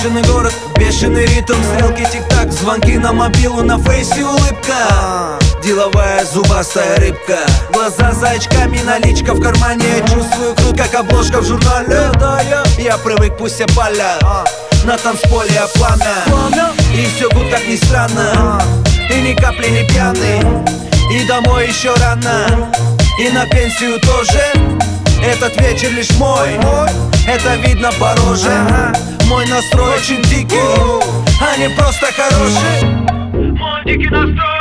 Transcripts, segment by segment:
Бешеный город, бешеный ритм Стрелки тик-так, звонки на мобилу На фейсе улыбка. Деловая зубастая рыбка. Глаза за очками, наличка в кармане. Чувствую крут, как обложка в журнале. Да, я, я привык, пусть все палят. На танцполе пламя. И все гуд, как ни странно. И ни капли не пьяный. И домой еще рано. И на пенсию тоже. Этот вечер лишь мой Это видно по роже Мой настрой очень дикий А не просто хороший. Мой дикий настрой.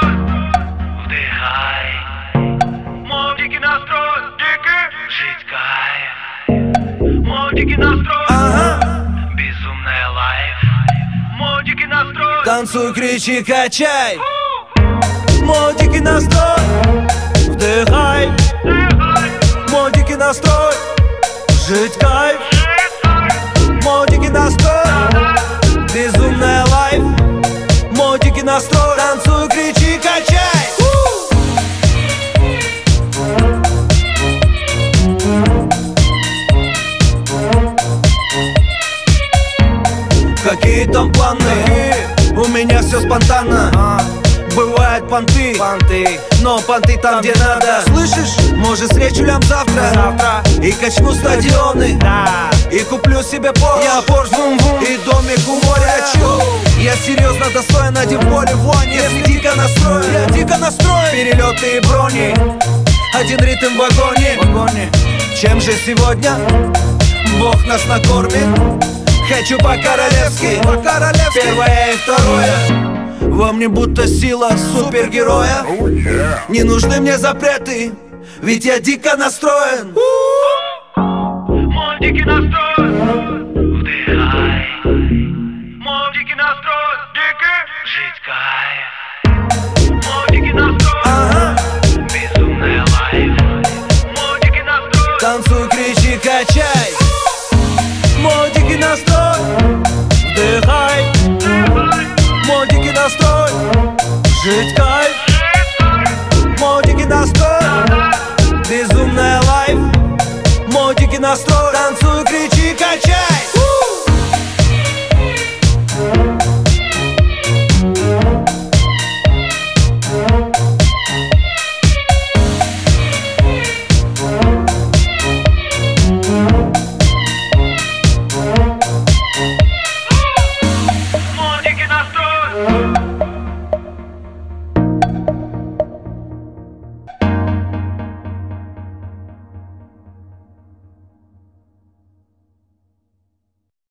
Вдыхай. Мой дикий настрой. Дикий. Жить кайф. Мой дикий настрой. Ага. Безумная лайф. Мой дикий настрой. Танцуй, кричи, качай. Мой дикий настрой. Вдыхай. Вдыхай. Мой дикий настрой Жить кайф. Дикий настрой Безумная лайф. Мой дикий настрой Танцуй, кричи, качай. Какие там планы? У меня все спонтанно Бывают понты, понты. Но понты там, где надо. Слышишь? Может, встречу лям завтра? Завтра. И качну стадионы. Да. И куплю себе Порш Я Порш вум вум. И домик у моря. Чу. Я серьезно достоин один поле вонь Если дико настроен. Я дико настроен. Перелеты и брони. Один ритм в вагоне. Вагоне. Чем же сегодня Бог нас накормит? Хочу по-королевски. По-королевски. Первое и второе Во мне будто сила супергероя. Не нужны мне запреты Ведь я дико настроен. Мой дикий настрой Вдыхай. Мой дикий настрой Дикий Жить кайф